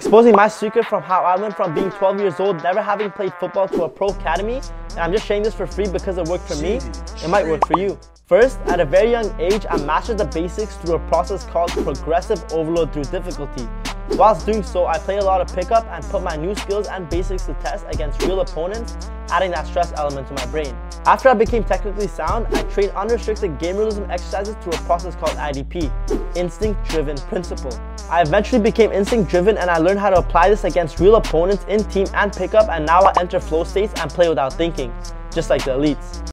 exposing my secret from how I went from being 12 years old, never having played football to a pro academy, and I'm just sharing this for free because it worked for me, it might work for you. First, at a very young age, I mastered the basics through a process called progressive overload through difficulty. Whilst doing so, I played a lot of pickup and put my new skills and basics to test against real opponents, adding that stress element to my brain. After I became technically sound, I trained unrestricted game realism exercises through a process called IDP, Instinct Driven Principle. I eventually became instinct driven and I learned how to apply this against real opponents in team and pickup and now I enter flow states and play without thinking, just like the elites.